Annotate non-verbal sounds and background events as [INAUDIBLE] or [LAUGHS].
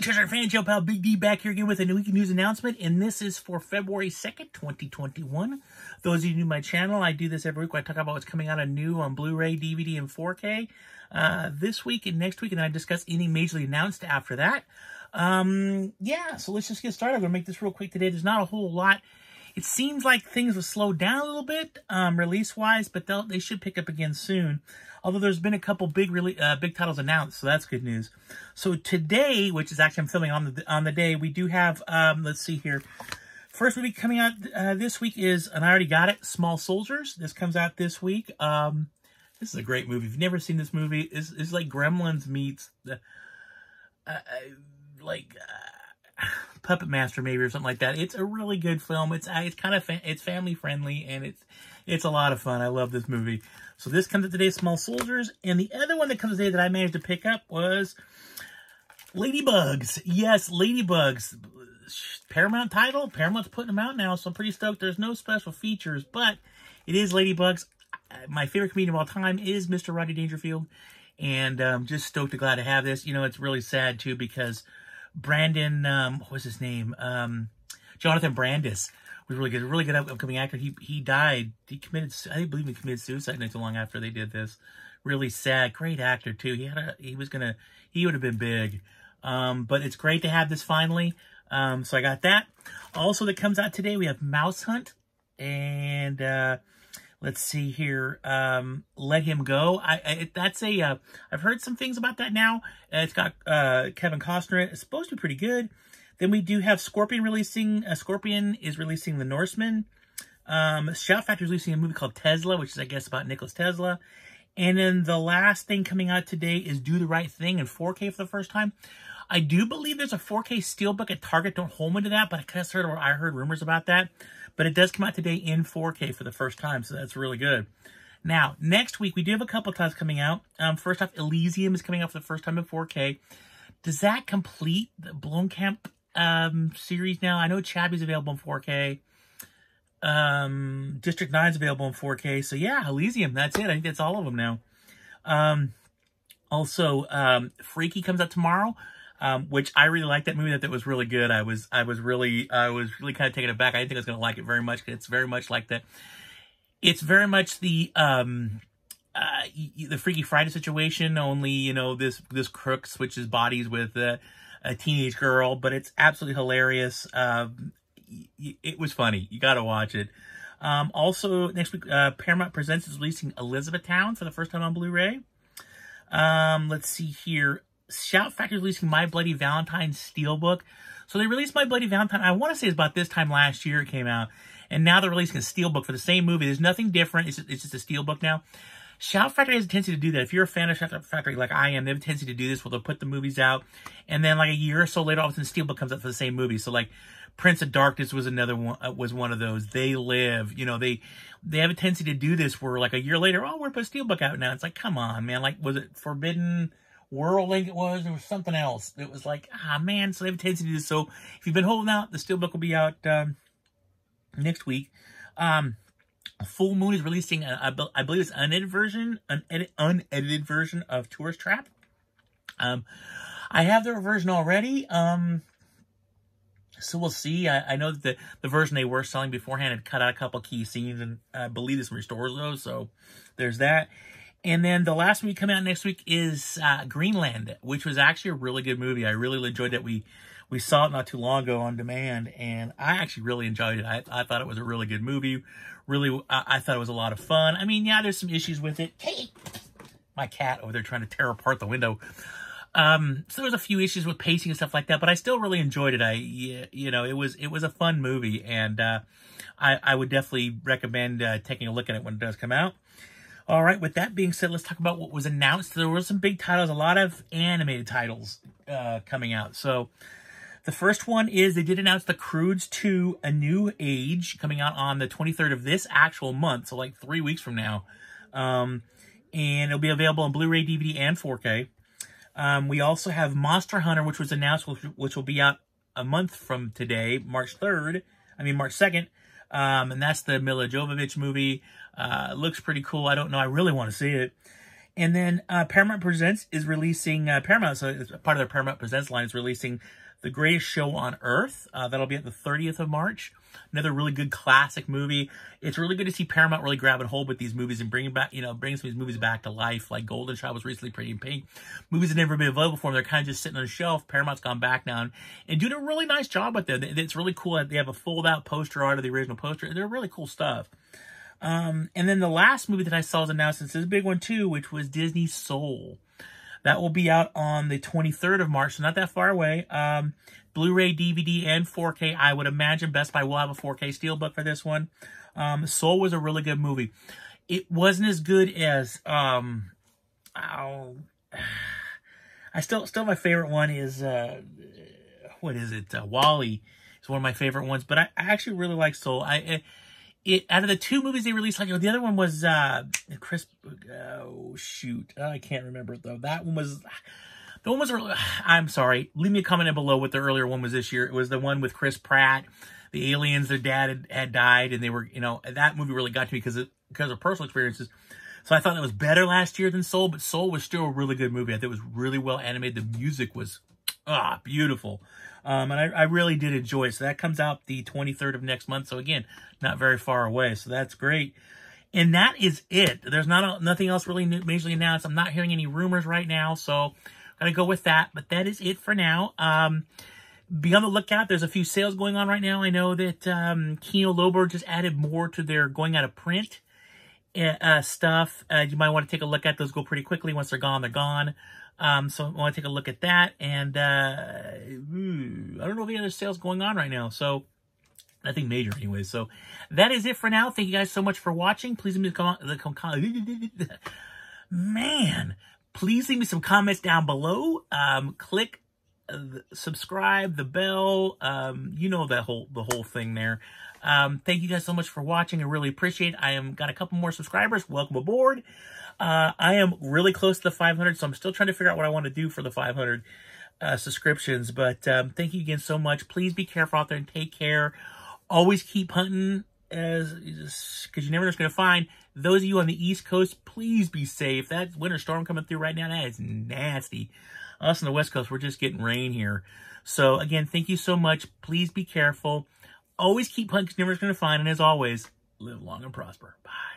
Hey, treasure fan, Joe Pal Big D back here again with a new weekly news announcement, and this is for February 2nd, 2021. Those of you new to my channel, I do this every week I talk about what's coming out a new on Blu-ray, DVD, and 4K. Uh, this week and next week, and I discuss any majorly announced after that. Um, yeah, so let's just get started. I'm going to make this real quick today. There's not a whole lot. It seems like things have slowed down a little bit, um, release-wise, but they should pick up again soon. Although there's been a couple big really uh, big titles announced, so that's good news. So today, which is actually I'm filming on the on the day, we do have um, let's see here. First movie coming out uh, this week is, and I already got it, Small Soldiers. This comes out this week. Um, this is a great movie. If you've never seen this movie, it's, it's like Gremlins meets the, uh, like uh, [LAUGHS] Puppet Master maybe or something like that. It's a really good film. It's uh, it's kind of fa it's family friendly and it's it's a lot of fun. I love this movie. So this comes out today, Small Soldiers. And the other one that comes today that I managed to pick up was Ladybugs. Yes, Ladybugs. Paramount title. Paramount's putting them out now, so I'm pretty stoked. There's no special features, but it is Ladybugs. My favorite comedian of all time is Mr. Rodney Dangerfield. And um, just stoked and glad to have this. You know, it's really sad, too, because Brandon, um, what was his name? Um, Jonathan Brandis was really good. Really good upcoming actor. He he died. He committed. I believe he committed suicide not too long after they did this. Really sad. Great actor too. He had a. He was gonna. He would have been big. Um, but it's great to have this finally. Um, so I got that. Also, that comes out today. We have Mouse Hunt, and uh, let's see here. Um, Let Him Go. I, I that's a. have uh, heard some things about that now. Uh, it's got uh, Kevin Costner. It's supposed to be pretty good. Then we do have Scorpion releasing, uh, Scorpion is releasing The Norseman. Um, Shout Factory is releasing a movie called Tesla, which is, I guess, about Nicholas Tesla. And then the last thing coming out today is Do the Right Thing in 4K for the first time. I do believe there's a 4K Steelbook at Target. Don't hold me to that, but I kind of heard, I heard rumors about that. But it does come out today in 4K for the first time, so that's really good. Now, next week, we do have a couple of titles coming out. Um, first off, Elysium is coming out for the first time in 4K. Does that complete the Blomkamp um, series now. I know Chappie's available in 4K. Um, District 9 is available in 4K. So yeah, Elysium, that's it. I think that's all of them now. Um, also, um, Freaky comes out tomorrow. Um, which I really liked that movie. That that was really good. I was I was really I was really kind of taken aback. I didn't think I was going to like it very much. It's very much like that. It's very much the um uh the Freaky Friday situation. Only you know this this crook switches bodies with uh, a teenage girl, but it's absolutely hilarious. Um, it was funny. You got to watch it. Um, also, next week, uh, Paramount Presents is releasing Elizabethtown for the first time on Blu-ray. Um, let's see here. Shout Factory releasing My Bloody Valentine Steelbook. So they released My Bloody Valentine, I want to say it's about this time last year it came out. And now they're releasing a steelbook for the same movie. There's nothing different. It's just, it's just a steelbook now. Shout Factory has a tendency to do that. If you're a fan of Shout Factory like I am, they have a tendency to do this where they'll put the movies out, and then like a year or so later, all of a sudden Steelbook comes out for the same movie. So like Prince of Darkness was another one, uh, was one of those. They Live, you know, they they have a tendency to do this where like a year later, oh, we're putting Steelbook out now. It's like, come on, man. Like, was it Forbidden World? I it was. It was something else. It was like, ah, man. So they have a tendency to do this. So if you've been holding out, the Steelbook will be out um, next week. Um, Full Moon is releasing, I believe it's unedited version, an edit, unedited version of Tourist Trap. Um, I have their version already. Um, so we'll see. I, I, know that the, the version they were selling beforehand had cut out a couple key scenes, and I believe this restores those. So there's that. And then the last movie coming out next week is uh, Greenland, which was actually a really good movie. I really enjoyed it. We we saw it not too long ago on demand, and I actually really enjoyed it. I, I thought it was a really good movie. Really, I, I thought it was a lot of fun. I mean, yeah, there's some issues with it. Hey, my cat over there trying to tear apart the window. Um, so there's a few issues with pacing and stuff like that, but I still really enjoyed it. I, you know, it was it was a fun movie, and uh, I, I would definitely recommend uh, taking a look at it when it does come out. All right, with that being said, let's talk about what was announced. There were some big titles, a lot of animated titles uh, coming out. So the first one is they did announce The Croods 2 A New Age coming out on the 23rd of this actual month, so like three weeks from now. Um, and it'll be available on Blu-ray, DVD, and 4K. Um, we also have Monster Hunter, which was announced, which, which, will be out a month from today, March 3rd. I mean, March 2nd. Um, and that's the Milla Jovovich movie. Uh, looks pretty cool. I don't know. I really want to see it. And then uh, Paramount Presents is releasing, uh, Paramount, so it's part of their Paramount Presents line is releasing The Greatest Show on Earth. Uh, that'll be at the 30th of March. Another really good classic movie. It's really good to see Paramount really grabbing hold with these movies and bringing back, you know, bringing some of these movies back to life. Like Golden Child was recently Pretty in Pink. Movies that never been available for them. They're kind of just sitting on a shelf. Paramount's gone back now and, and doing a really nice job with them. It's really cool. That they have a fold out poster art of the original poster. They're really cool stuff. Um, and then the last movie that I saw was announced, this is a big one too, which was Disney Soul. That will be out on the 23rd of March, so not that far away. Um, Blu-ray, DVD, and 4K. I would imagine Best Buy will have a 4K steelbook for this one. Um, Soul was a really good movie. It wasn't as good as, um, [SIGHS] I still, still my favorite one is, uh, what is it? Uh, WALL-E is one of my favorite ones, but I, I actually really like Soul. I, it, it, out of the two movies they released, like the other one was, uh, Chris, oh, shoot. I can't remember it though. That one was, the one was, I'm sorry. Leave me a comment below what the earlier one was this year. It was the one with Chris Pratt. The aliens, their dad had, had died, and they were, you know, that movie really got to me because of, because of personal experiences. So I thought that was better last year than Soul, but Soul was still a really good movie. I thought it was really well animated. The music was, ah, beautiful. Um, and I, I really did enjoy it. So that comes out the 23rd of next month. So again, not very far away. So that's great. And that is it. There's not a, nothing else really majorly announced. I'm not hearing any rumors right now. So I'm Gonna go with that, but that is it for now. Um, be on the lookout. There's a few sales going on right now. I know that um, Kino Lorber just added more to their going out of print eh, uh, stuff. Uh, you might want to take a look at those. Go pretty quickly. Once they're gone, they're gone. Um, so I want to take a look at that. And uh, I don't know if any other sales going on right now. So nothing major anyway. So that is it for now. Thank you guys so much for watching. Please leave me the comment. [LAUGHS] man. Please leave me some comments down below. Um, click subscribe, the bell. Um, you know that whole the whole thing there. Um, thank you guys so much for watching. I really appreciate it. I am got a couple more subscribers. Welcome aboard. Uh, I am really close to the 500, so I'm still trying to figure out what I want to do for the 500 uh, subscriptions. But um, thank you again so much. Please be careful out there and take care. Always keep hunting as because you never know what's going to find. Those of you on the East Coast, please be safe. That winter storm coming through right now, that is nasty. Us on the West Coast, we're just getting rain here. So, again, thank you so much. Please be careful. Always keep hunting because you never going to find. And as always, live long and prosper. Bye.